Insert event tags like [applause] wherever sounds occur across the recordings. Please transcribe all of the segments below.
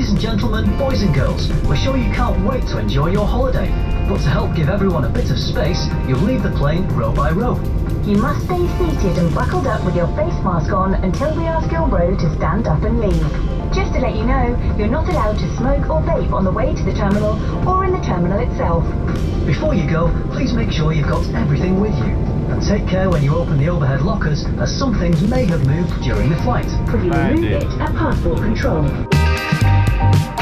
gentlemen, boys and girls, we're sure you can't wait to enjoy your holiday. But to help give everyone a bit of space, you'll leave the plane row by row. You must stay seated and buckled up with your face mask on until we ask your row to stand up and leave. Just to let you know, you're not allowed to smoke or vape on the way to the terminal or in the terminal itself. Before you go, please make sure you've got everything with you. And take care when you open the overhead lockers, as some things may have moved during the flight. Will you remove it at passport control? you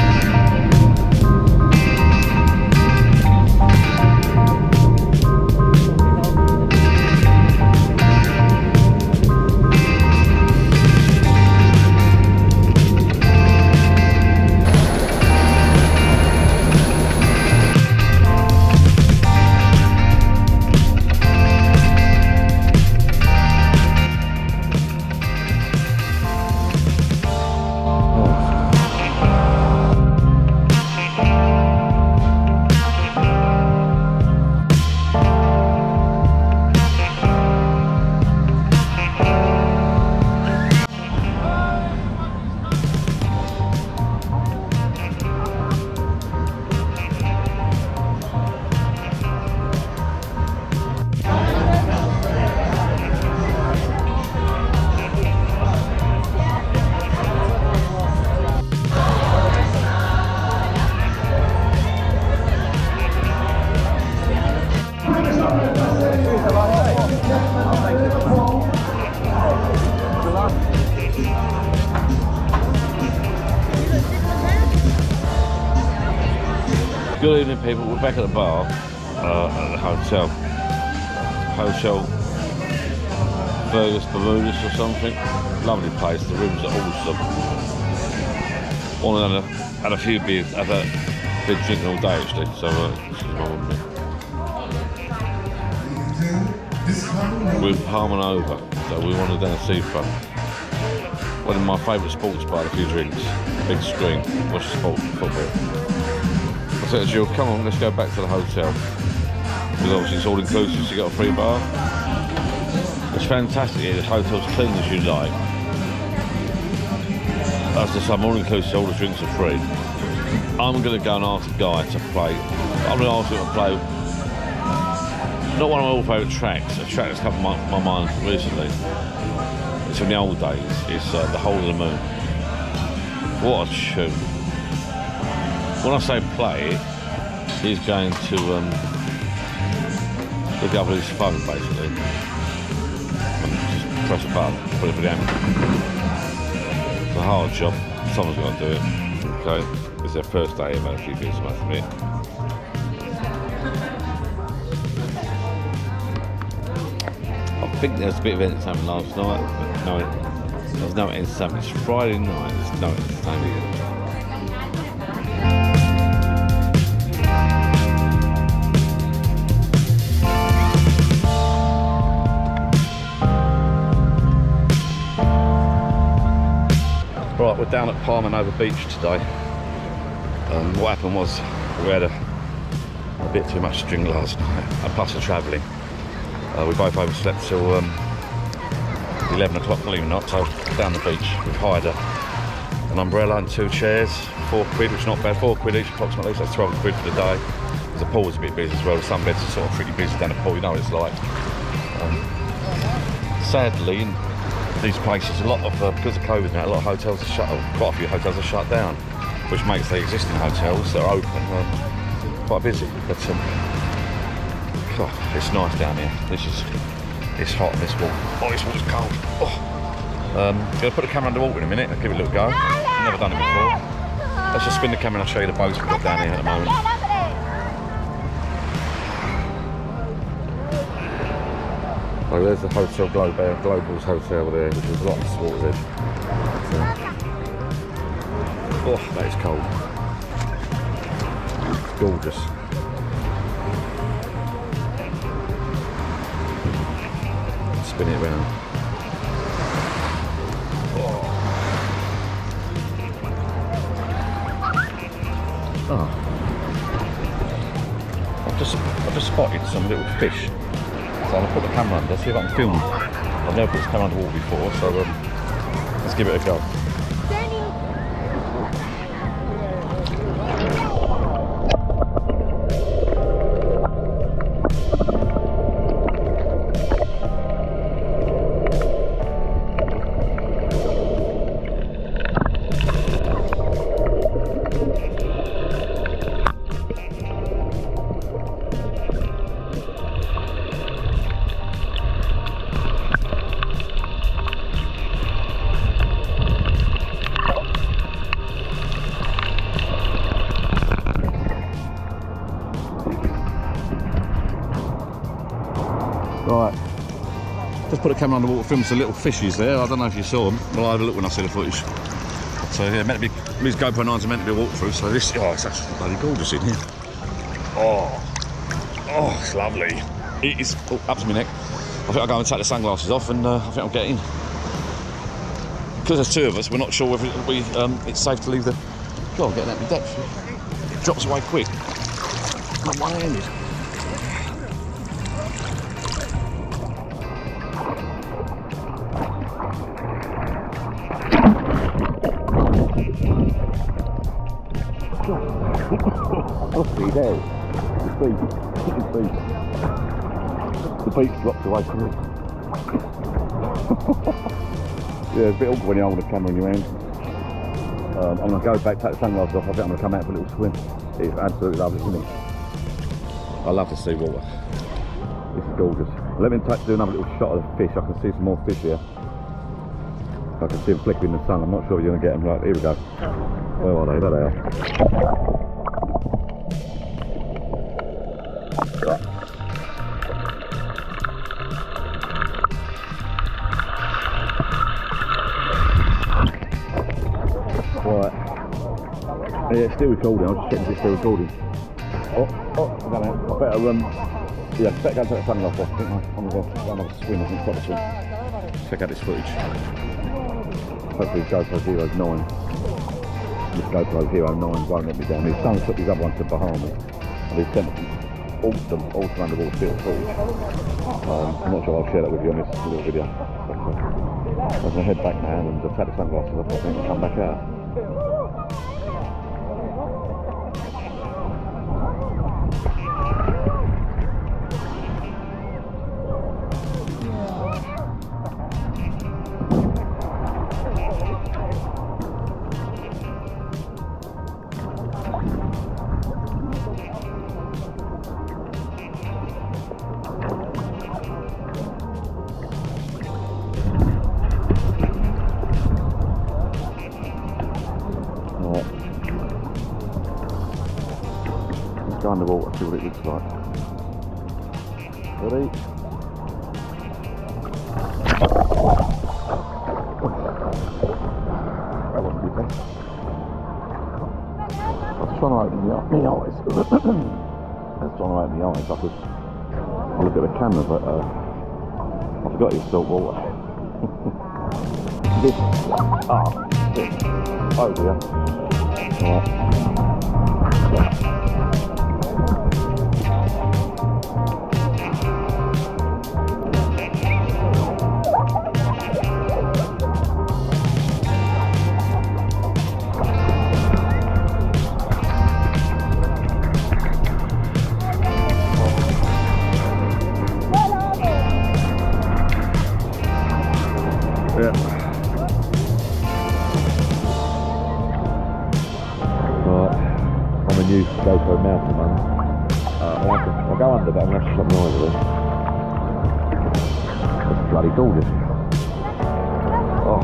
Good evening, people. We're back at the bar uh, at the hotel. Hotel Fergus Bermudas or something. Lovely place. The rooms are awesome. One had a, had a few beers. Had a been drinking all day actually. So uh. With Harmon over, so we wanted down seafront. One of my favourite sports bar, a few drinks, big screen, watch sport football. I said to Jill, come on, let's go back to the hotel. Because obviously it's all inclusive, so you got a free bar. It's fantastic here, the hotel's clean as you like. That's the same, all inclusive, all the drinks are free. I'm going to go and ask a Guy to play. I'm going to ask him to play not one of my all favourite tracks, a track that's come to my, my mind recently. It's from the old days, it's uh, The Whole of the Moon. What a tune. When I say play he's going to um, look up at his phone basically. And just press a button, put it for amp. It's a hard job, someone's got to do it. Okay, it's their first day, I've had a few beers, I must admit. I think there was a bit of entertainment last night, but no, there was no entertainment. It's Friday night, there's no entertainment. We're down at Palma Nova Beach today. Um, what happened was we had a, a bit too much to drink last night, and plus the travelling. Uh, we both overslept till um, 11 o'clock, believe it or not, so down the beach. We've hired a, an umbrella and two chairs, four quid, which is not bad, four quid each approximately, so that's 12 quid for the day. The pool was a bit busy as well, some beds are sort of pretty busy down the pool, you know what it's like. Um, sadly, these places, a lot of, uh, because of COVID now, a lot of hotels are shut, quite a few hotels are shut down, which makes the existing hotels that are open um, quite busy. But um, God, it's nice down here. This is, it's hot and this water. Oh, this water's cold. Oh. Um, gonna put the camera underwater in a minute. I'll give it a little go. Never done it before. Let's just spin the camera and I'll show you the boats we've got down here at the moment. So there's the Hotel uh, Global, Global's hotel there, which is right on the water's. So, oh, that is cold. Gorgeous. Spin it around. Oh. I've just I've just spotted some little fish. So I'm gonna put the camera under, see if I can film. I've never put this camera underwater before, so um, let's give it a go. Put a camera underwater, filmed some little fishes there. I don't know if you saw them. Well, I had a look when I see the footage. So yeah, meant to be these GoPro 9s are meant to be a walkthrough. So this, oh, it's actually bloody gorgeous in here. Oh, oh, it's lovely. It is oh, up to my neck. I think I'll go and take the sunglasses off, and uh, I think I'll get in. Because there's two of us, we're not sure whether um, it's safe to leave the. God, I'm getting at my depth. It drops away quick. I'm one-handed. The beach. The beach. The beach dropped away quick. [laughs] yeah, it's a bit awkward when you hold a camera in your hand. Um, I'm going to go back, take the sunglasses off. I think I'm going to come out for a little swim. It's absolutely lovely, isn't it? I love to see water. This is gorgeous. Let me take, do another little shot of the fish. I can see some more fish here. I can see them flickering in the sun. I'm not sure if you're going to get them. Right, here we go. Where are they? There they are. Still recording. I was just checking if it's still recording. Oh, oh, I don't. I better, um, yeah, better go and take the sunglasses off. I think I'm going to go another swim. I think it's swim. Check out this footage. Hopefully GoPro Hero 9. This GoPro Hero 9 won't let me down. His son took his other one to Bahamas. And he sent awesome, awesome underwater field footage. Um, I'm not sure I'll share that with you on this little video. But, uh, I'm going to head back now and uh, take the sunglasses off I think and come back out. Like. Ready? That wasn't too bad. I was trying to open my, my eyes. I was trying to open my eyes. I could look at the camera, but uh, I forgot it was salt water. [laughs] this. Ah, shit. Oh dear. Right. Yeah. New GoPro mountain man. Uh, I'll, to, I'll go under, but I'm going to have to eyes with it. It's bloody gorgeous. Oh.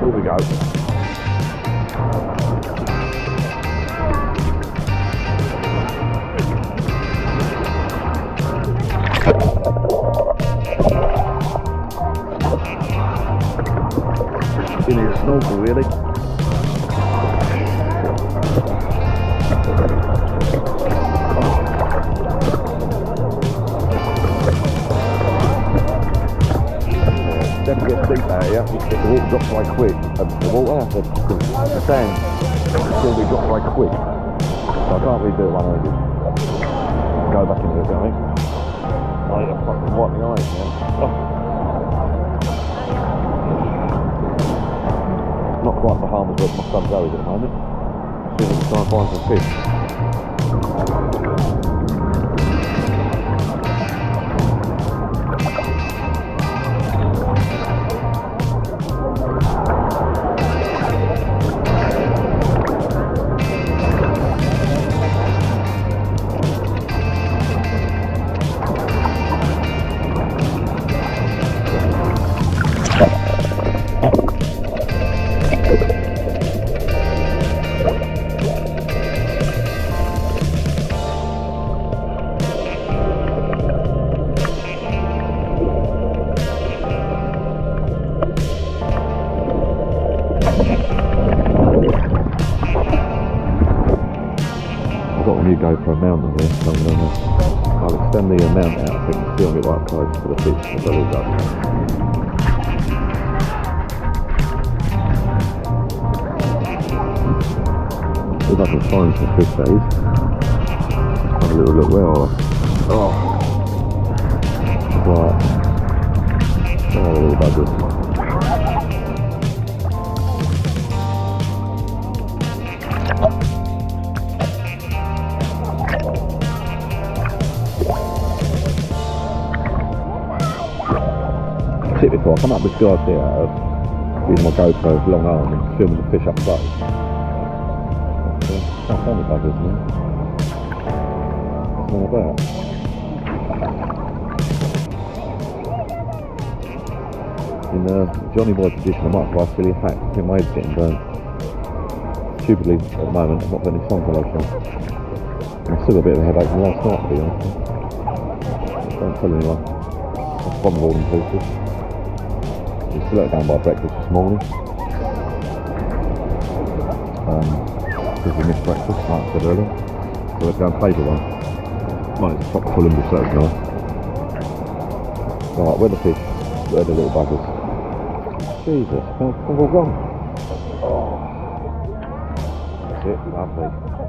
Here we go. Snorkel, really. The water, the, the, the sand, still be dropped away quick. So I can't really do it one-handed. Go back into it, I think. I need to fucking wipe my eyes, man. Oh. Not quite Bahamas where my son goes at the moment. See if we can try and find some fish. New GoPro mount here, so I'm gonna, I'll extend the amount out so you can on it right close to the fish as that. See if I can find some fish days. Have a little look where are they? Oh. Right. Oh, little buggers. Before I come up with this idea of using my GoPro's long arm and filming the fish up close. Can't find buggers now. What's all about? In uh, Johnny Boy tradition, I might try silly hack. I think my head's getting burnt. Stupidly, at the moment, I'm not putting any sun lotion on. I've still got a bit of a headache from last night, to be honest. Don't tell anyone. I've gone with all them. Still let down by breakfast this morning. Um, because we missed breakfast, like I said earlier. So let's go and paper one. Mine is proper full of so it's nice. Right, where the fish? Where the little buggers? Jesus, all wrong? Oh. That's it, lovely.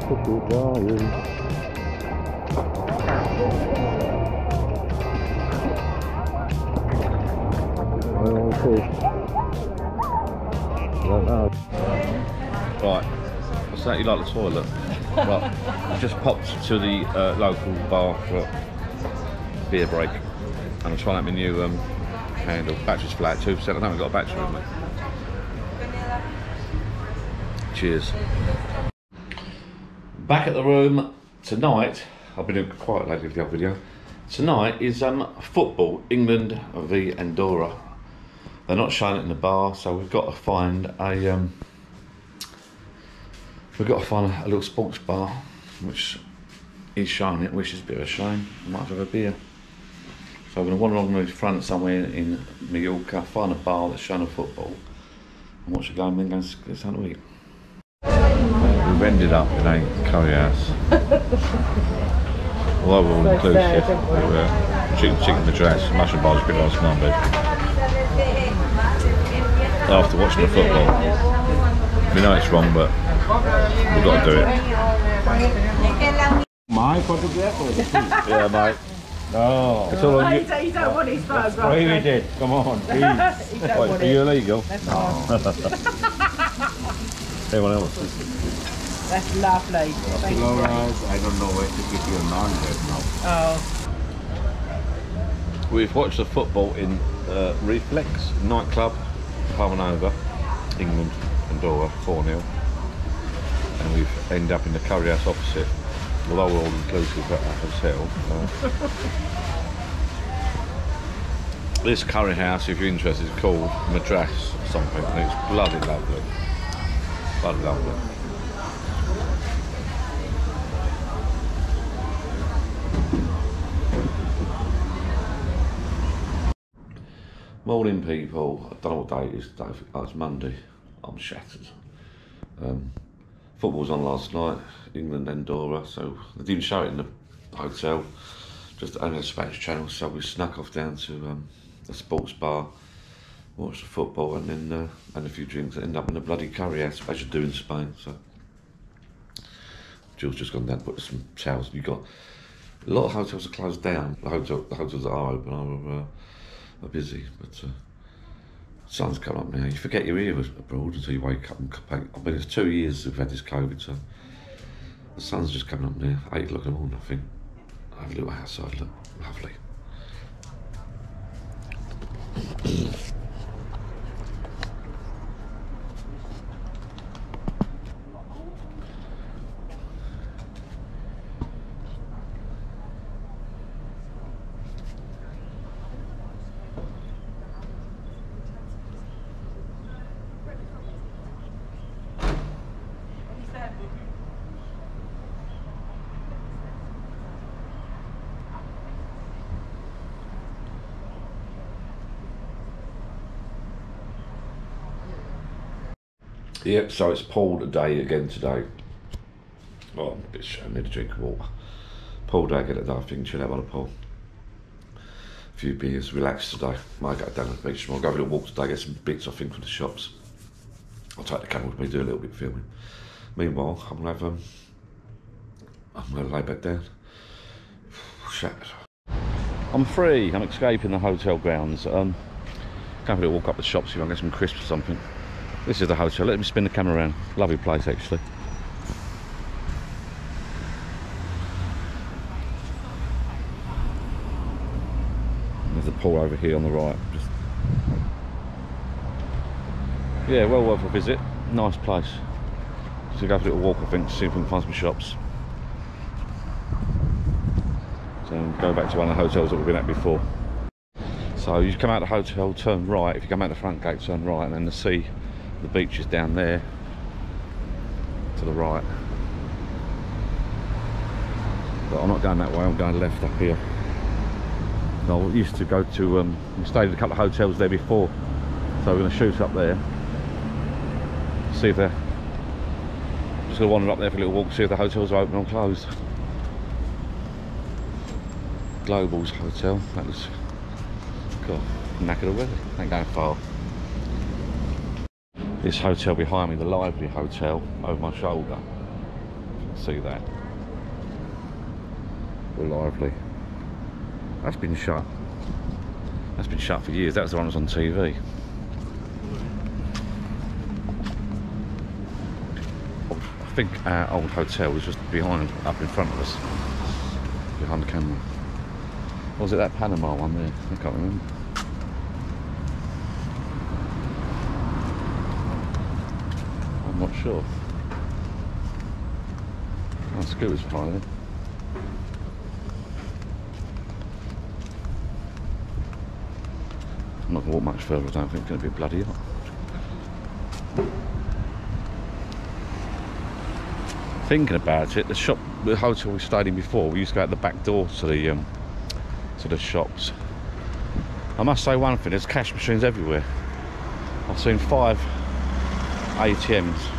Don't. Right, what's that? You like the toilet? right, [laughs] I just popped to the uh, local bar for a beer break, and I'm trying out my new um, handle. Battery's flat, two percent. I haven't got a battery with me. Cheers. Back at the room tonight. I've been doing quite lately with the other video. Tonight is um, football, England v Andorra. They're not showing it in the bar, so we've got to find a um, we've got to find a, a little sports bar which is showing it, which is a bit of a shame. I might have a beer. So I'm going to wander along the front somewhere in Mallorca, find a bar that's showing a football, and watch a game, and then go and get something to eat. We've ended up in a curry house. [laughs] Although we're all inclusive, we were uh, chicken, chicken madras, mushroom bars, bit of small bit. After watching the football, we know it's wrong, but we've got to do it. My photograph or? [laughs] Yeah, mate. No. It's all on you. He don't, he don't want his photograph. Prohibit it. Come on, [laughs] please. He Wait, want are it. you illegal? That's, fine. Anyone else? That's lovely. Thank you. Laura, I don't know where to keep your non now. Oh, We've watched the football in uh, Reflex nightclub, Palmanova, England, Andorra, 4 0. And we've ended up in the curry house opposite, although we're all inclusive at a hotel. Uh, this curry house, if you're interested, is called Madras something, and it's bloody lovely. Bloody lovely. Morning, people. I don't know what day it is today. Oh, it's Monday. I'm shattered. Um, football was on last night, England Andorra, so they didn't show it in the hotel. Just only a Spanish channel, so we snuck off down to um, a sports bar, watched the football, and then uh, had a few drinks. Ended up in a bloody curry house, as you do in Spain. So Jill's just gone down put some towels. You got a lot of hotels are closed down. The hotel, the hotels that are open are. Uh, are busy, but uh, sun's come up now. You forget you're here abroad until you wake up and come back. I mean, it's two years we've had this COVID, so the sun's just coming up now. Eight o'clock in the morning, I think. I have a little outside look. Lovely. Yep, so it's pool day again today. Oh, I'm a bit I need a drink of water. Pool day again today, I think, chill out by the pool. A few beers, relax today. Might go down to the beach tomorrow, go for a little walk today, get some bits I think from the shops. I'll take the camera with me, do a little bit of filming. Meanwhile, I'm gonna have um, I'm gonna lay back down. [sighs] Shattered. I'm free. I'm escaping the hotel grounds. Um, go for a walk up the shops if I can get some crisps or something. This is the hotel. Let me spin the camera around. Lovely place actually. There's a pool over here on the right. Just yeah, well worth a visit. Nice place. So go for a little walk, I think, to see if we can find some shops. So go back to one of the hotels that we've been at before. So you come out of the hotel, turn right. If you come out the front gate, turn right, and then the sea, the beach is down there to the right. But I'm not going that way. I'm going left up here. I used to go to. Um, we stayed at a couple of hotels there before, so we're going to shoot up there. See if they're. Just going to wander up there for a little walk, see if the hotels are open or closed. Global's hotel. That was. God, knackered already. Ain't going far. This hotel behind me, the Lively Hotel, over my shoulder. See that. The Lively. That's been shut. That's been shut for years. That was the one that was on TV. I think our old hotel was just behind, up in front of us, behind the camera. Or was it that Panama one there? I can't remember. I'm not sure. Scooters behind it. I'm not going to walk much further, I don't think. It's going to be bloody hot. Thinking about it, the shop, the hotel we stayed in before, we used to go out the back door to the um, to the shops. I must say one thing: there's cash machines everywhere. I've seen five ATMs.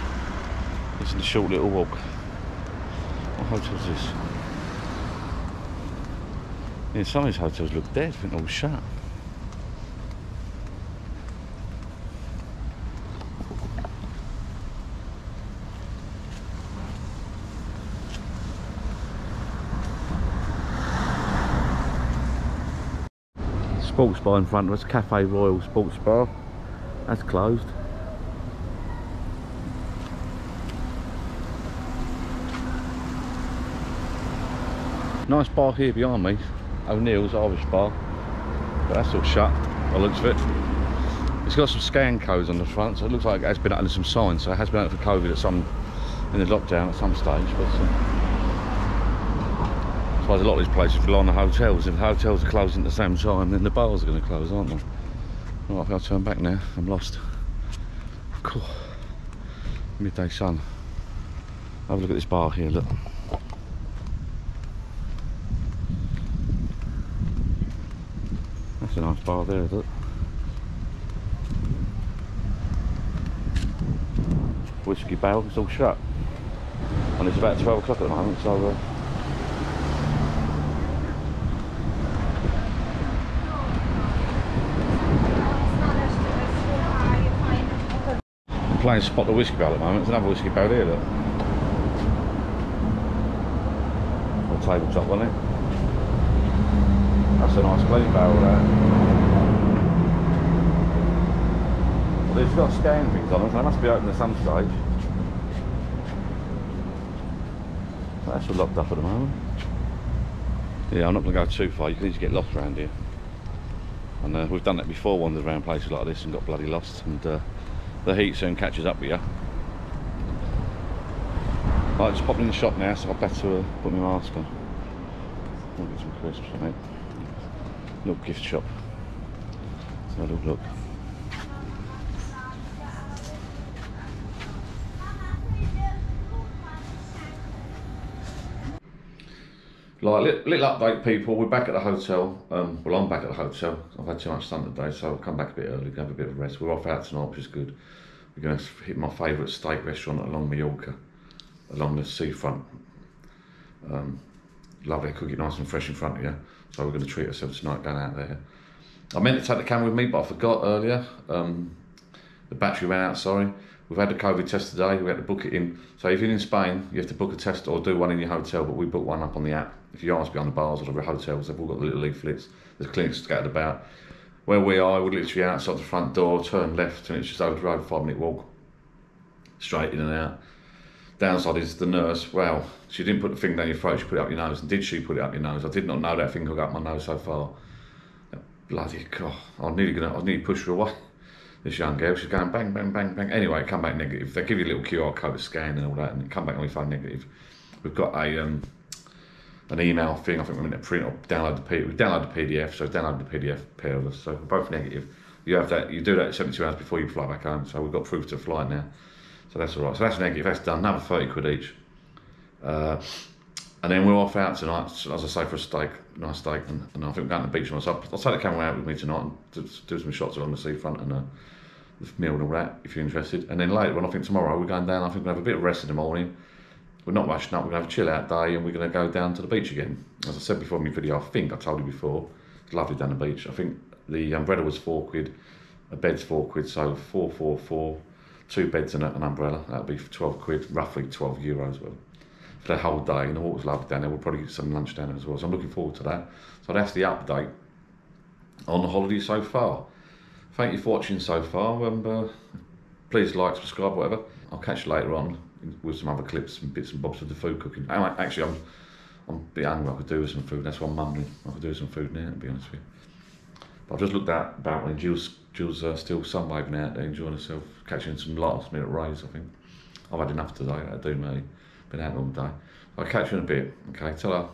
It's a short little walk. What hotel's this? Yeah, some of these hotels look dead. They're all shut. Sports bar in front of us, Cafe Royal Sports Bar. That's closed. Nice bar here behind me, O'Neill's Irish Bar. But that's all shut, by the looks of it. It's got some scan codes on the front, so it looks like it has been under some signs. So it has been out for COVID at some, in the lockdown at some stage. But uh, a lot of these places rely on the hotels. If the hotels are closing at the same time, then the bars are going to close, aren't they? Right, if I turn back now, I'm lost. Cool. Midday sun. Have a look at this bar here, look. That's a nice bar there, it? Whiskey barrel, it's all shut. And it's about 12 o'clock at the moment, so uh, playing Spot the Whiskey Barrel at the moment. There's another Whiskey Barrel here, look. Or tabletop, wasn't it? That's a nice clean barrel there. Well, they've got scan things on them, so they must be open at some stage. That's all locked up at the moment. Yeah, I'm not going to go too far. You can easily get lost around here. And uh, we've done that before, wandered around places like this and got bloody lost. And uh, the heat soon catches up with you. Right, just popping in the shop now, so I better uh, put my mask on. I'll get some crisps it. Little gift shop. Let's have a little look. Like, little, little update, people. We're back at the hotel. Um, well, I'm back at the hotel. I've had too much sun today, so I'll come back a bit early, have a bit of rest. We're off out tonight, which is good. we're going to hit my favourite steak restaurant along Mallorca, along the seafront. Um, lovely, cook it nice and fresh in front of you. So we're going to treat ourselves tonight going out there. I meant to take the camera with me, but I forgot earlier. Um, the battery ran out, sorry. We've had the COVID test today, we had to book it in. So if you're in Spain, you have to book a test or do one in your hotel, but we booked one up on the app. If you ask behind the bars or the hotels, they've all got the little leaflets. There's clinics scattered about. Where we are, we're literally outside the front door, turn left, and it's just over the road, five minute walk. Straight in and out. Downside is the nurse, well, she didn't put the thing down your throat, she put it up your nose. And did she put it up your nose? I did not know that thing got up my nose so far. Bloody God, I nearly gonna, I pushed her away. This young girl, she's going bang, bang, bang, bang. Anyway, come back negative. They give you a little QR code to scan and all that, and come back on your phone negative. We've got a um, an email thing. I think we're going to print or download the PDF. We download the PDF, so download the PDF pair of us. So we're both negative. You have that. You do that 72 hours before you fly back home. So we've got proof to fly now. So that's all right. So that's negative. That's done. Another 30 quid each. Uh, and then we're off out tonight, as I say, for a steak, nice steak, and, and I think we're going to the beach tonight. So I'll, take the camera out with me tonight and do, some shots along the seafront and uh, the meal and all that, if you're interested. And then later on, I think tomorrow we're going down. I think to have a bit of rest in the morning. We're not rushing up. We're going to have a chill out day, and we're going to go down to the beach again. As I said before in my video, I think I told you before, it's lovely down the beach. I think the umbrella was four quid, a bed's four quid, so four, four, four, two beds and an umbrella. That'll be 12 quid, roughly 12 euros. Well, for the whole day, and the water's lovely down there. We'll probably get some lunch down there as well. So I'm looking forward to that. So that's the update on the holiday so far. Thank you for watching so far. And, uh, please like, subscribe, whatever. I'll catch you later on with some other clips and bits and bobs of the food cooking. Oh, Actually, I'm I'm a bit hungry. I could do with some food. That's why I'm mumbling. I could do with some food now, to be honest with you. But I've just looked out about when Jill's Jill's uh, still sunbathing out there, enjoying herself, catching some last minute rays. I think I've had enough today. That'll do me. Been out all day. I'll catch you in a bit. Okay, ta